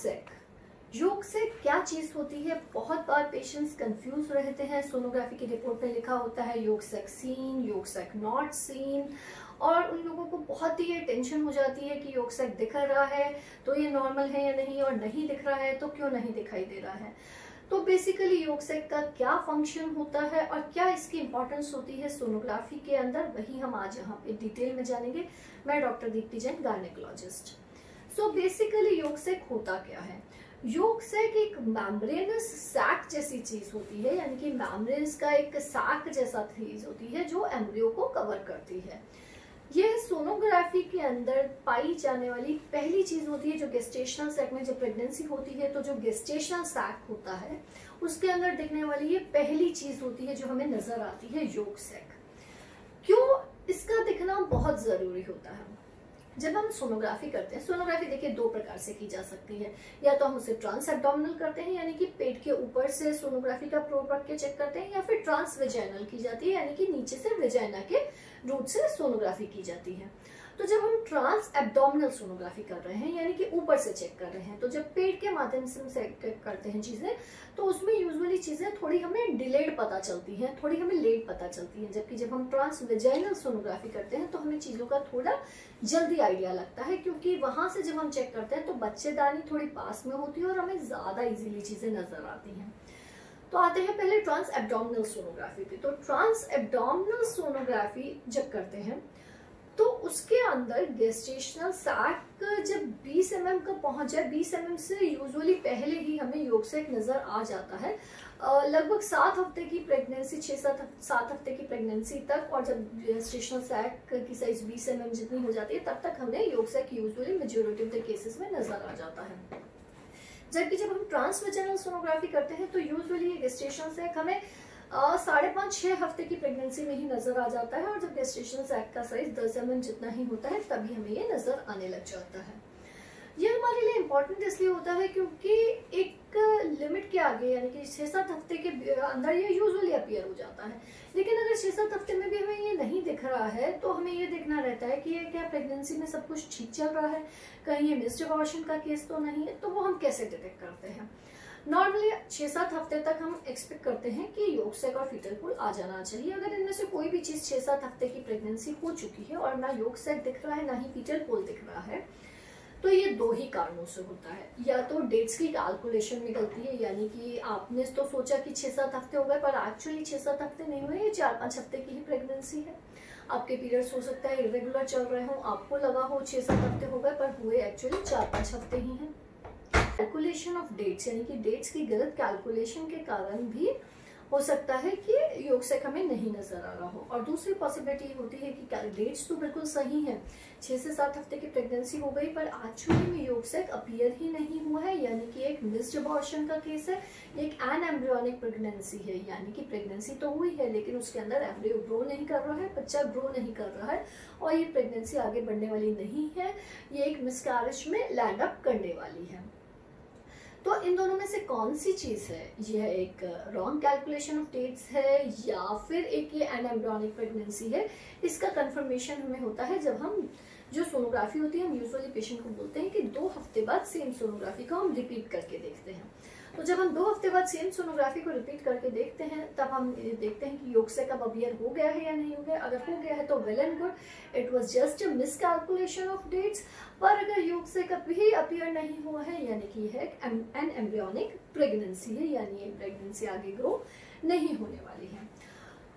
सेक योग से क्या चीज़ होती है? बहुत बार पेशेंट्स कंफ्यूज रहते हैं। सोनोग्राफी की रिपोर्ट में लिखा होता है, योग सेक सीन योग सेक नॉट सीन और उन लोगों को बहुत ही ये टेंशन हो जाती है कि योग सेक दिख रहा है तो ये नॉर्मल है या नहीं और नहीं दिख रहा है तो क्यों नहीं दिखाई दे रहा है? तो बेसिकली योग सेक का क्या फ़ंक्शन होता है और क्या इसकी इंपॉर्टेंस होती है सोनोग्राफी के अंदर? वही हम आज यहाँ पे डिटेल में जानेंगे। मैं doctor Deepti Jain gynaecologist so basically yolk sac होता क्या है? योग सेक एक मैम्ब्रेनस सैक जैसी चीज़ होती है, यानी कि मैम्ब्रेन्स का एक सैक जैसा चीज़ होती है जो एम्ब्रियो को कवर करती है। यह सोनोग्राफी के अंदर पाई जाने वाली पहली चीज़ होती है जो गेस्टेशनल सैक में जब प्रेगनेंसी होती है तो जो गेस्टेशनल सैक होता है, उसके अंदर दिखने वाली ये पहली चीज़ होती है जो हमें नज़र आती है योग सेक क्यों इसका दिखना बहुत ज़रूरी होता है? जब हम सोनोग्राफी करते हैं सोनोग्राफी देखिए दो प्रकार से की जा सकती है। या तो हम उसे ट्रांस एब्डोमिनल करते हैं, यानी कि पेट के ऊपर से सोनोग्राफी का प्रोब रख के चेक करते हैं, या फिर ट्रांस वेजाइनल की जाती है, यानी कि नीचे से वेजाइना के रूट से सोनोग्राफी की जाती है। तो जब हम ट्रांस एब्डोमिनल सोनोग्राफी कर रहे हैं, यानी कि ऊपर से चेक कर रहे हैं तो जब पेट के माध्यम से हम चेक करते हैं चीज़ें तो उसमें यूजुअली चीज़ें थोड़ी हमें डिलेड पता चलती हैं, थोड़ी हमें लेट पता चलती हैं। जबकि जब हम ट्रांस वेजाइनल सोनोग्राफी करते हैं तो हमें चीज़ों का थोड़ा जल्दी आइडिया लगता है, क्योंकि वहाँ से जब हम चेक करते हैं तो बच्चेदानी थोड़ी पास में होती है और हमें ज़्यादा इजीली चीज़ें नज़र आती हैं। तो आते हैं पहले ट्रांस एब्डोमिनल सोनोग्राफी पे। तो ट्रांस एब्डोमिनल सोनोग्राफी जब करते हैं तो उसके अंदर गेस्टेशनल सैक जब 20 एम mm का पहुँच जाए 20 एम mm से यूजुअली पहले ही हमें योग से एक नज़र आ जाता है। लगभग सात हफ़्ते की प्रेगनेंसी छह, सात सात हफ़्ते की प्रेगनेंसी तक और जब गेस्टेशनल सैक की साइज़ 20 एम mm जितनी हो जाती है, तब तक हमें yolk sac usually majority of the cases में नज़र आ जाता है। जबकि जब हम ट्रांसवेजनल सोनोग्राफी करते हैं तो यूजुअली ये गेस्टेशनल सैक हमें साढ़े पाँच, छह हफ़्ते की प्रेगनेंसी में ही नज़र आ जाता है और जब गेस्टेशन सैक का साइज़ दस एम जितना ही होता है, तभी हमें ये नज़र आने लग जाता है। ये हमारे लिए इम्पोर्टेंट इसलिए होता है क्योंकि एक लिमिट के आगे, यानी कि छह सात हफ़्ते के अंदर ये यूजुअली अपियर हो जाता है। लेकिन अगर छह सात हफ़्ते में भी हमें ये नहीं दिख रहा है तो हमें ये देखना रहता है कि ये क्या प्रेगनेंसी में सब कुछ ठीक चल रहा है? कहीं ये मिस्ड का केस तो नहीं है तो वो हम कैसे डिटेक्ट करते हैं? नॉर्मली छह सात हफ़्ते तक हम एक्सपेक्ट करते हैं कि योग सेक और फीटल पुल आ जाना चाहिए। अगर इनमें से कोई भी चीज़ छह सात हफ़्ते की प्रेगनेंसी हो चुकी है और ना योग सेक दिख रहा है, ना ही फीटल पुल दिख रहा है तो ये दो ही कारणों से होता है। या तो डेट्स की कैलकुलेशन में गलती है, यानी कि आपने तो सोचा कि छह सात हफ़्ते हो गए, पर एक्चुअली छह सात हफ़्ते नहीं हुए, ये चार पाँच हफ़्ते की ही प्रेगनेंसी है। आपके पीरियड्स हो सकता है इरेगुलर चल रहे हो, आपको लगा हो छह सात हफ़्ते हो गए, पर हुए एक्चुअली चार पाँच हफ़्ते ही हैं। कैलकुलेशन ऑफ़ डेट्स यानी कि डेट्स की गलत कैलकुलेशन के कारण भी हो सकता है कि योग से हमें नहीं नज़र आ रहा हो। और दूसरी पॉसिबिलिटी होती है कि डेट्स तो बिल्कुल सही है। छह से सात हफ़्ते की प्रेगनेंसी हो गई, पर एक्चुअली में योग से अपियर ही नहीं हुआ है, यानी कि एक मिस्ड अबॉर्शन का केस है एक एन एम्ब्रियोनिक प्रेगनेंसी है, यानी कि प्रेगनेंसी तो हुई है, लेकिन उसके अंदर एम्ब्रियो ग्रो नहीं कर रहा है, बच्चा ग्रो नहीं कर रहा है, और ये प्रेगनेंसी आगे बढ़ने वाली नहीं है, ये एक मिसकैरेज में लैंड अप करने वाली है। तो इन दोनों में से कौन सी चीज़ है? यह एक रॉन्ग कैलकुलेशन ऑफ़ डेट्स है या फिर एक ये एनएम्ब्रॉनिक प्रेगनेंसी है? इसका कंफर्मेशन हमें होता है जब हम, जो सोनोग्राफी होती है, हम यूजुअली पेशेंट को बोलते हैं कि दो हफ़्ते बाद सेम सोनोग्राफी को हम रिपीट करके देखते हैं। तो जब हम दो हफ़्ते बाद सेम सोनोग्राफी को रिपीट करके देखते हैं, तब हम देखते हैं कि योग से कब अबियर हो गया है या नहीं हो गया। अगर हो गया है तो well and good it was just a miscalculation of dates पर अगर योग से कभी अपियर नहीं हुआ है, यानी कि है एन एम्ब्रियोनिक प्रेगनेंसी है, यानी ये प्रेगनेंसी आगे ग्रो नहीं होने वाली है।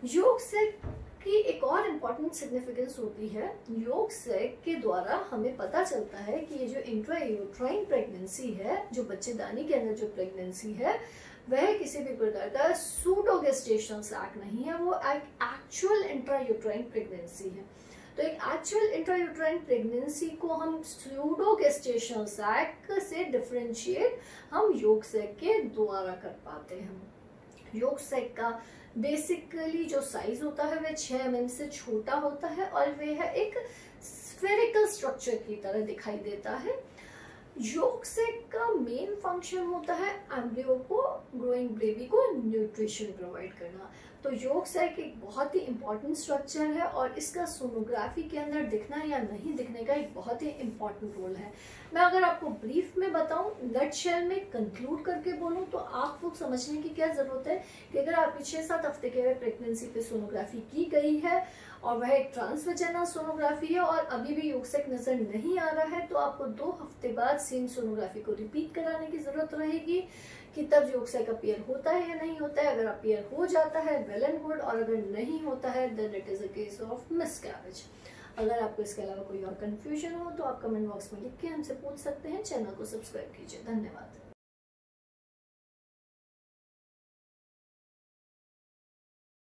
योग से की एक और इंपॉर्टेंट सिग्निफिकेंस होती है, योग से के द्वारा हमें पता चलता है कि ये जो इंट्रायूट्राइन प्रेगनेंसी है, जो बच्चेदानी के अंदर जो प्रेगनेंसी है, वह किसी भी प्रकार का सूडोगेस्टेशनल सैक नहीं है, वो एक एक्चुअल इंट्रायूट्राइन प्रेगनेंसी है। तो एक एक्चुअल इंट्रायूट्राइन प्रेगनेंसी को हम सूडोगेस्टेशनल सैक से डिफ्रेंशिएट हम योग सेक के द्वारा कर पाते हैं। योग सेट का बेसिकली जो साइज़ होता है, वह छह एम से छोटा होता है और वह है एक स्फेरिकल स्ट्रक्चर की तरह दिखाई देता है। योग सेट का मेन फ़ंक्शन होता है एम्ब्रियो को ग्रोइंग बेबी को न्यूट्रिशन प्रोवाइड करना। तो योग सैक एक बहुत ही इंपॉर्टेंट स्ट्रक्चर है और इसका सोनोग्राफी के अंदर दिखना या नहीं दिखने का एक बहुत ही इंपॉर्टेंट रोल है। मैं अगर आपको ब्रीफ में बताऊँ नट शेल में कंक्लूड करके बोलूँ तो आपको समझने की क्या ज़रूरत है कि अगर आपकी छह सात हफ़्ते के प्रेगनेंसी पे सोनोग्राफी की गई है और वह एक ट्रांसवेजेनल सोनोग्राफी है और अभी भी योगसेक नज़र नहीं आ रहा है तो आपको दो हफ़्ते बाद सेम सोनोग्राफी को रिपीट कराने की ज़रूरत रहेगी कि तब योगसेक अपियर होता है या नहीं होता है। अगर अपियर हो जाता है वेल एंड गुड और अगर नहीं होता है then it is a case of miscarriage अगर आपको इसके अलावा कोई और कन्फ्यूज़न हो तो आप कमेंट बॉक्स में लिख के हमसे पूछ सकते हैं चैनल को सब्सक्राइब कीजिए। धन्यवाद।